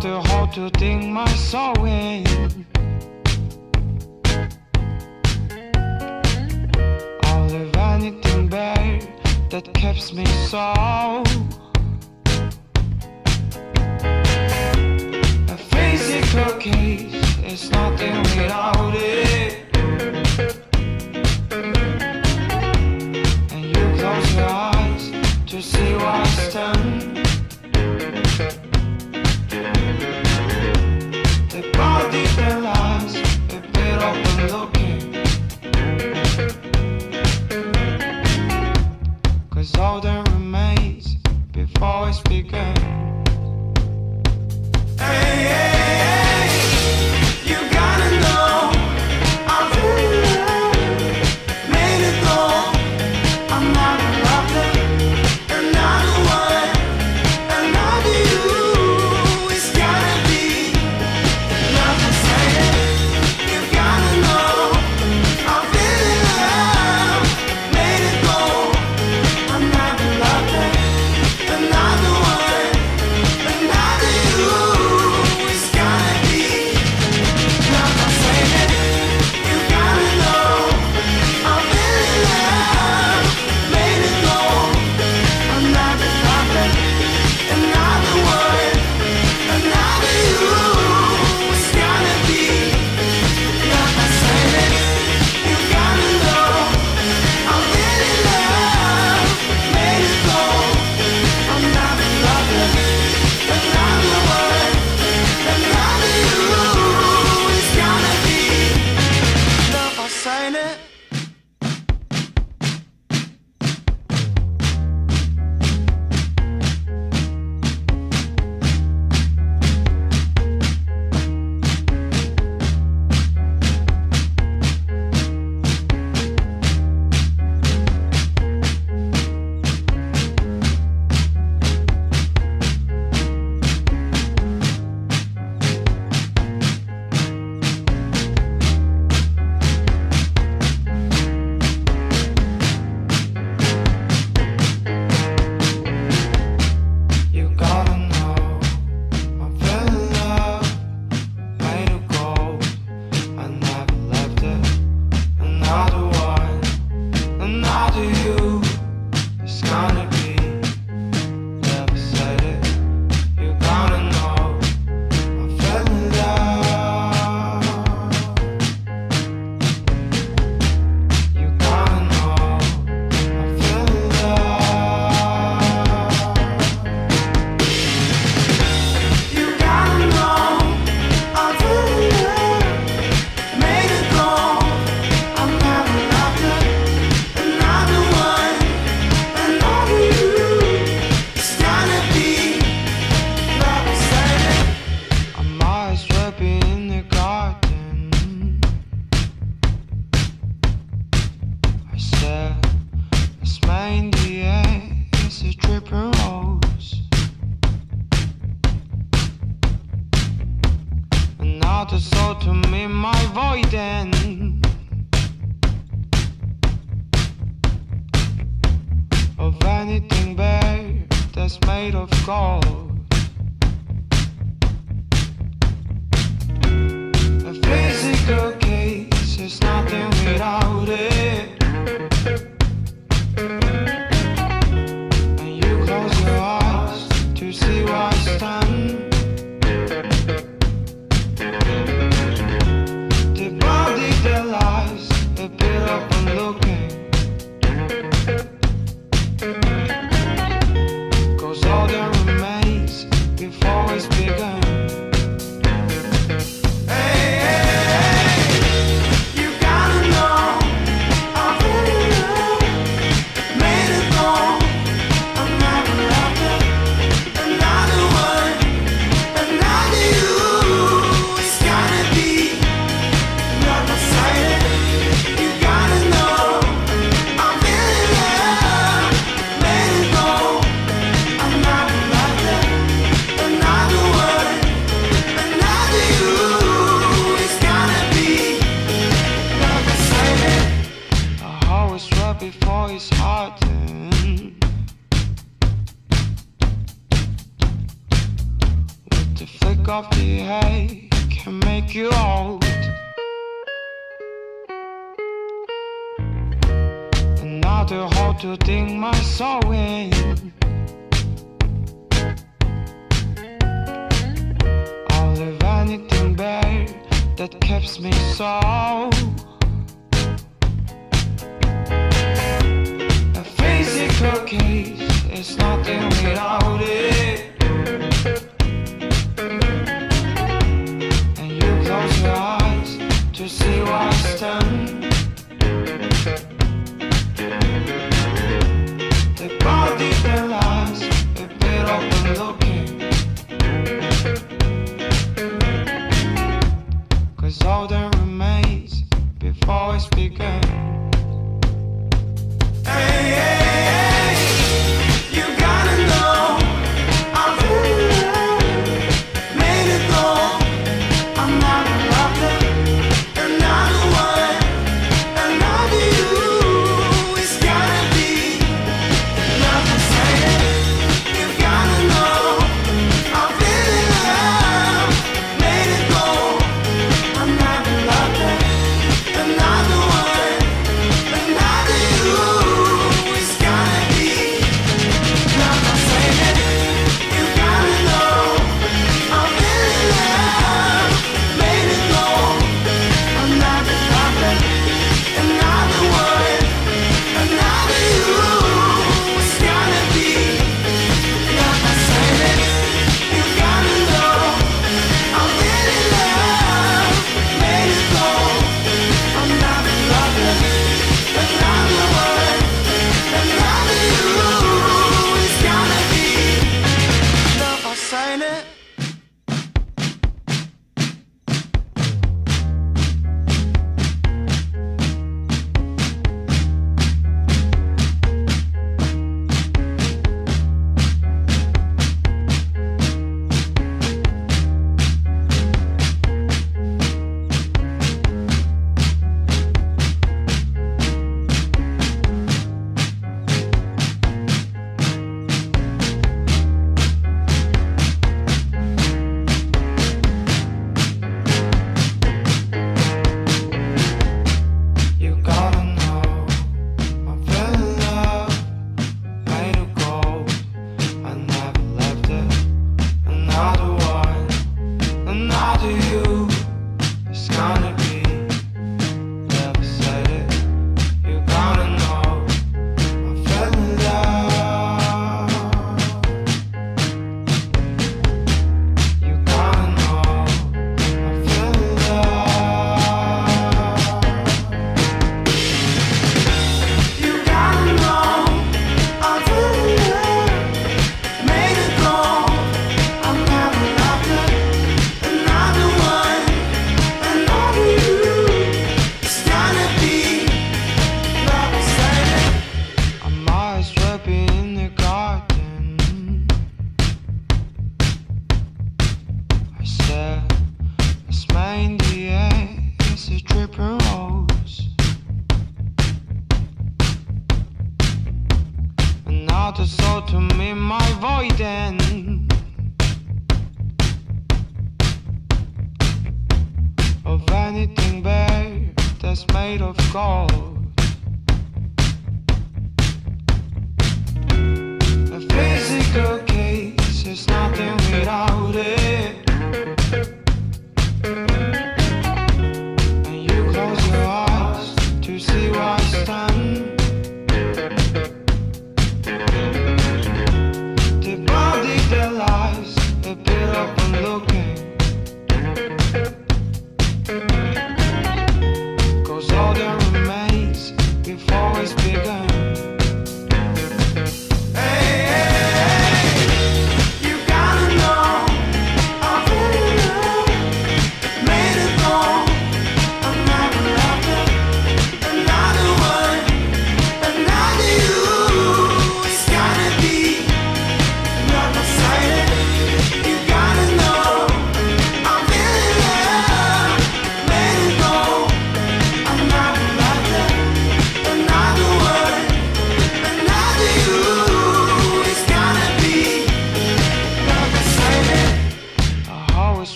to how to dig my soul in. I'll leave anything that keeps me so. A physical case is nothing without it. And you close your eyes to see what's done.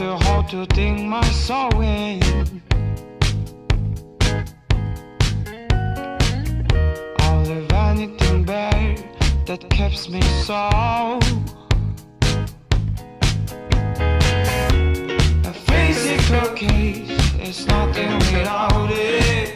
another hole to think my soul in. I'll leave anything that keeps me so. A physical case is nothing without it.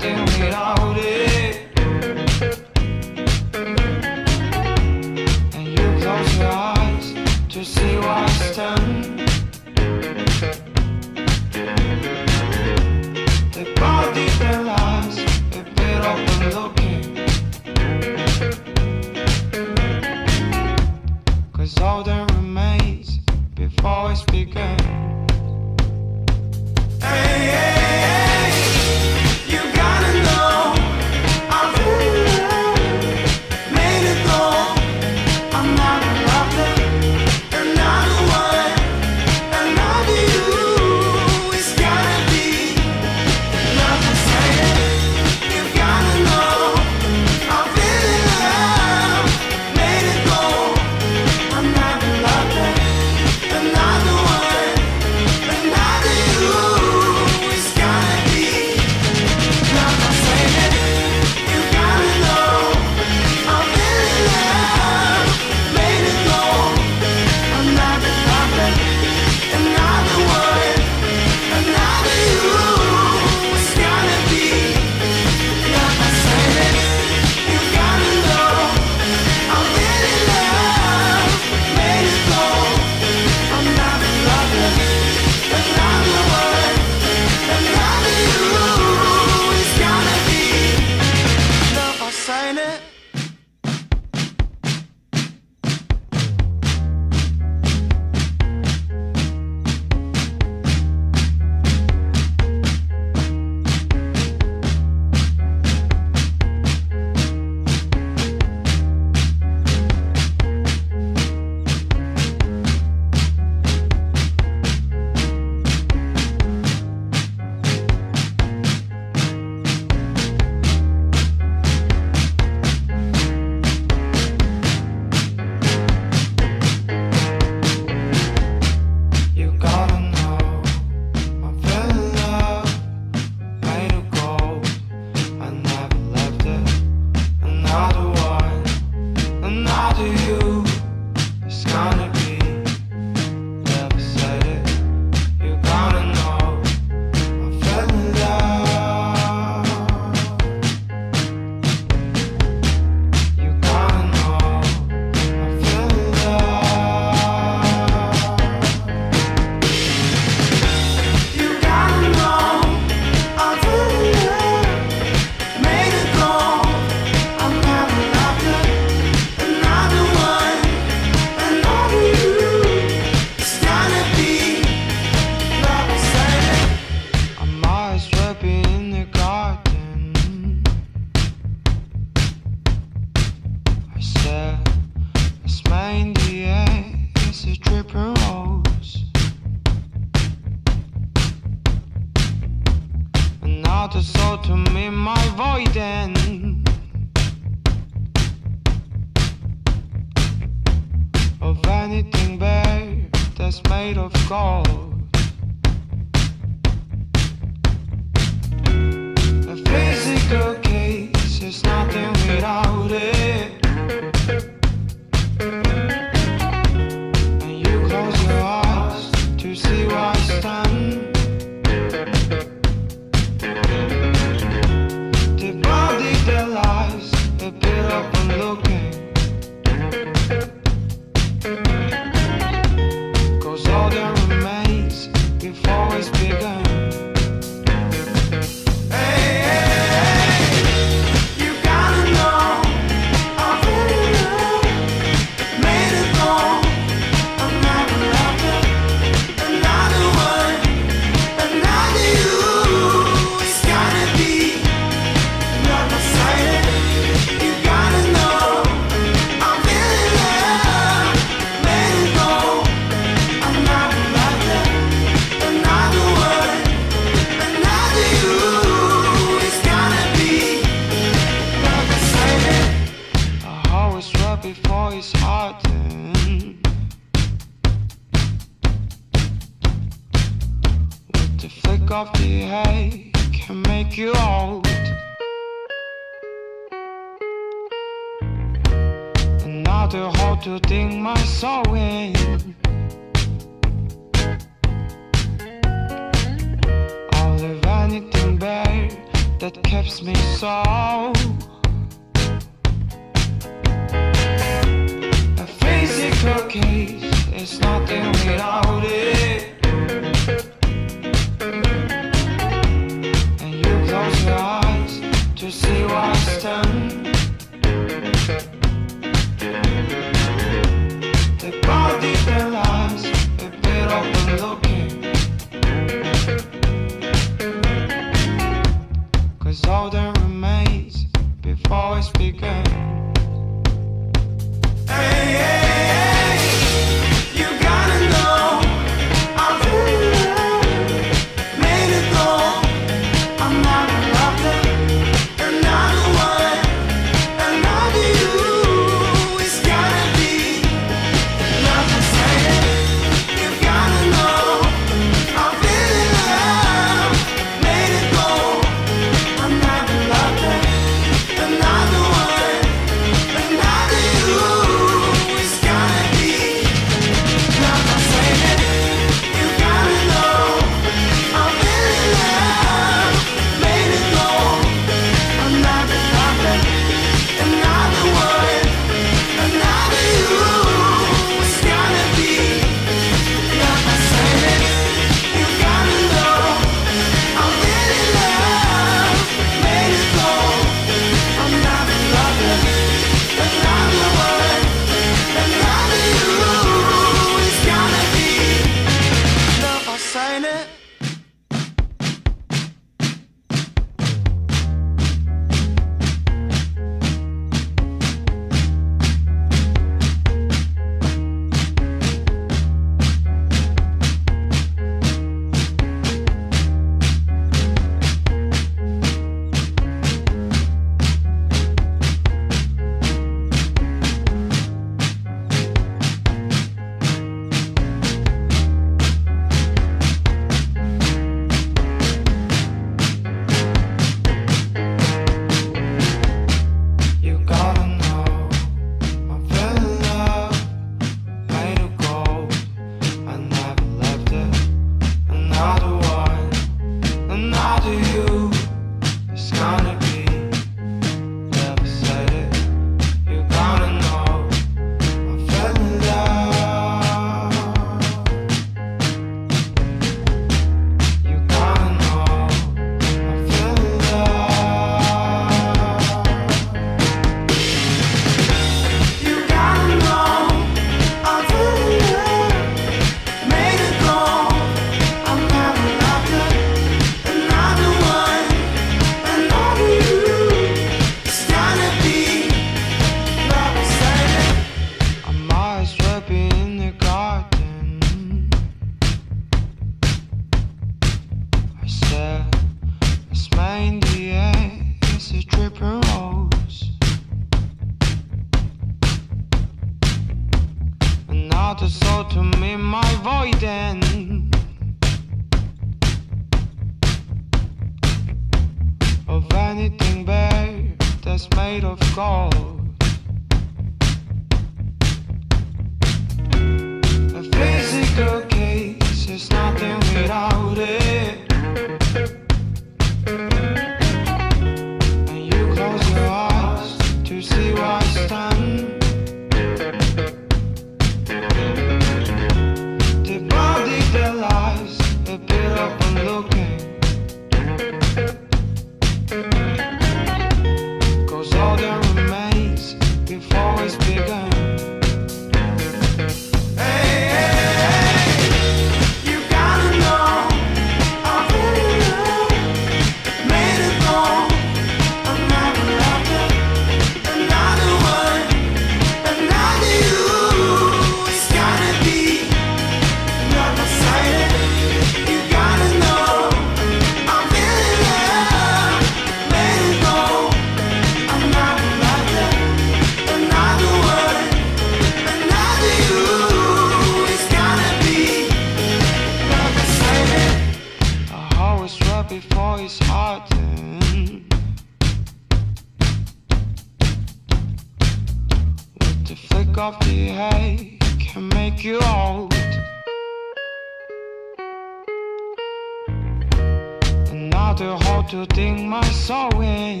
to how to dig my soul in.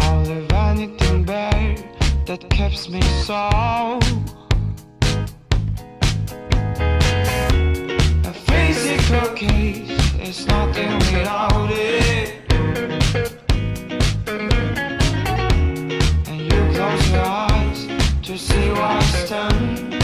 I'll leave anything that keeps me so. A physical case is nothing without it. And you close your eyes to see what's done.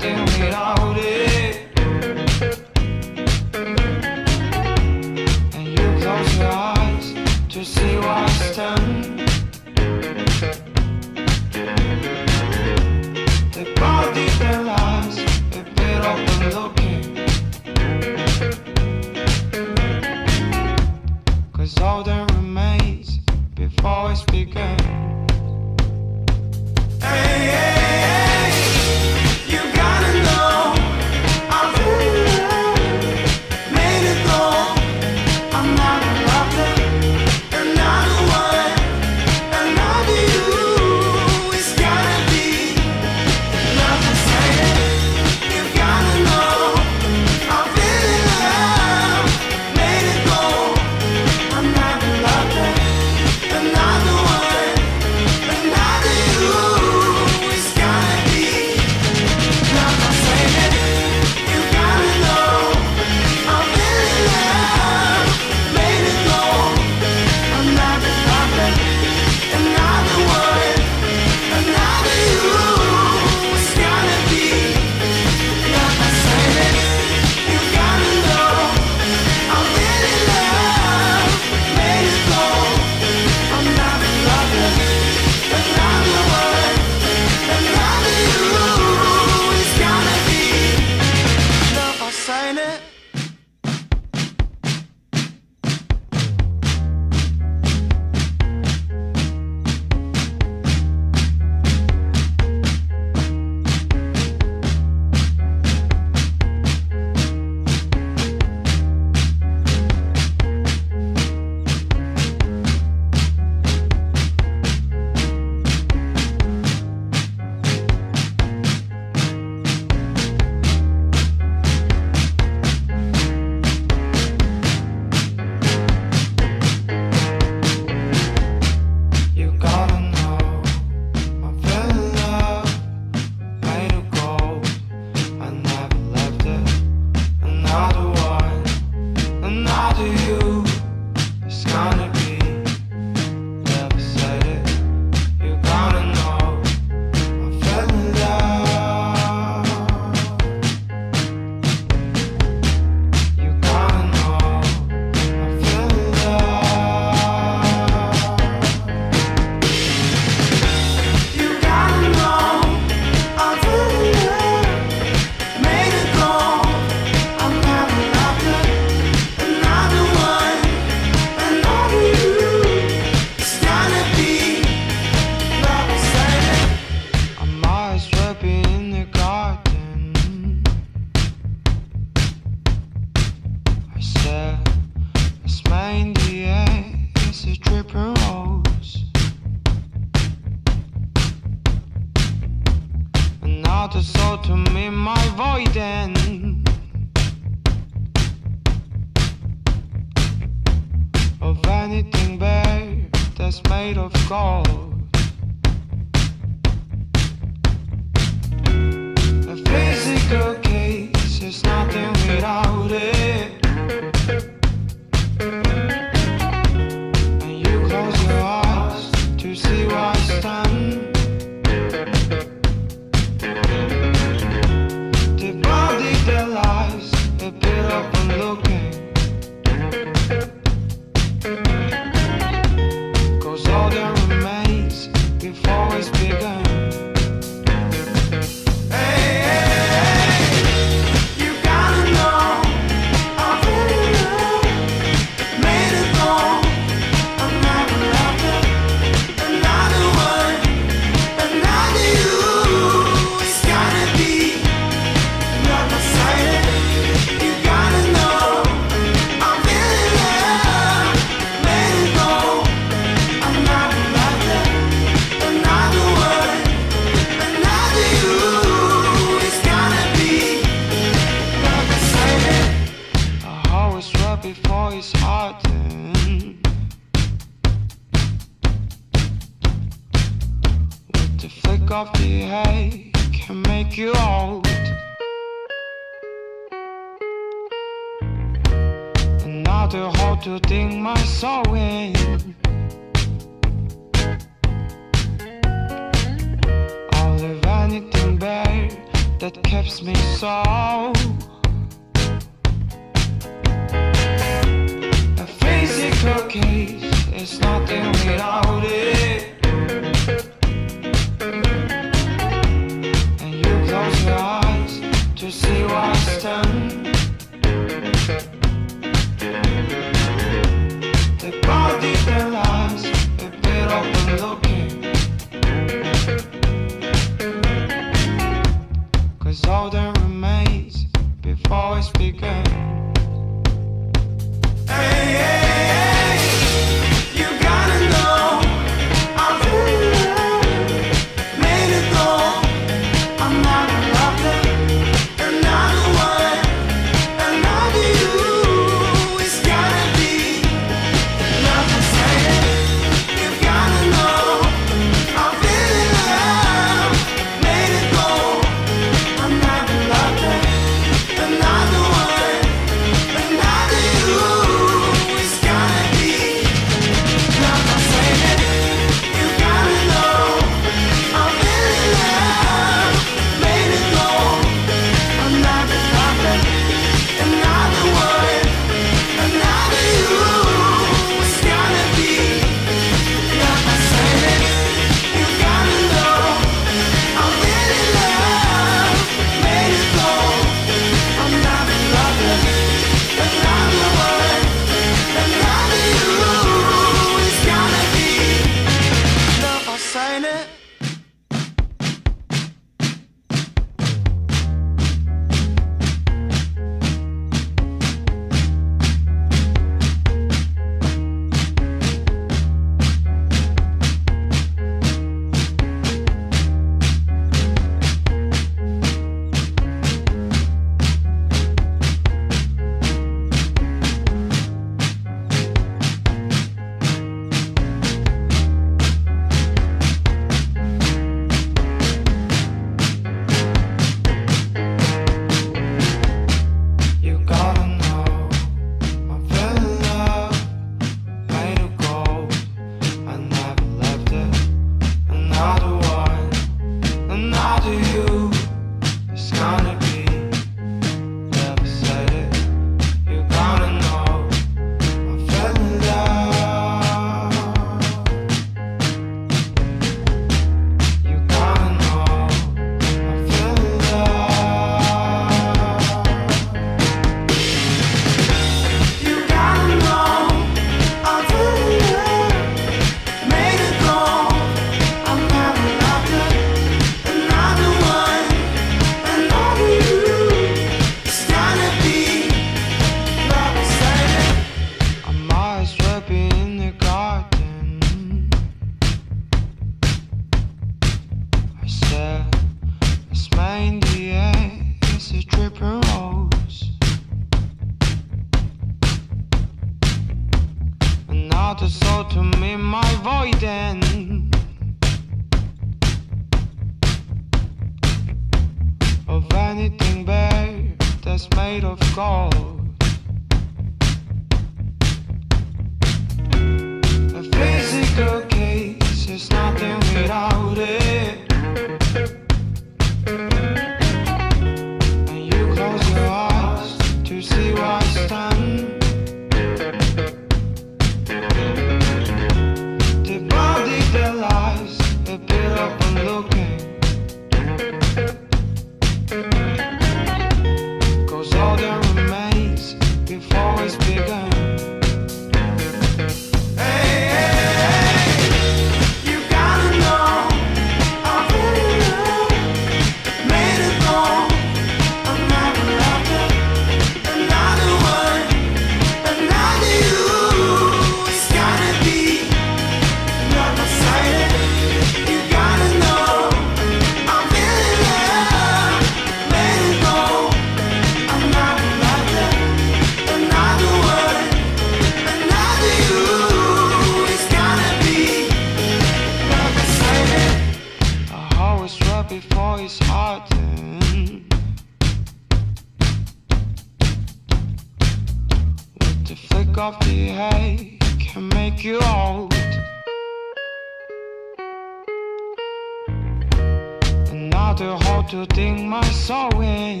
another hole to dig my soul in.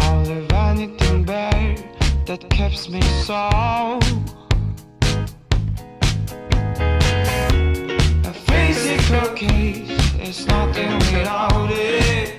I'll leave anything that keeps me so. A physical case is nothing without it.